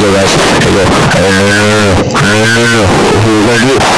go guys. I go,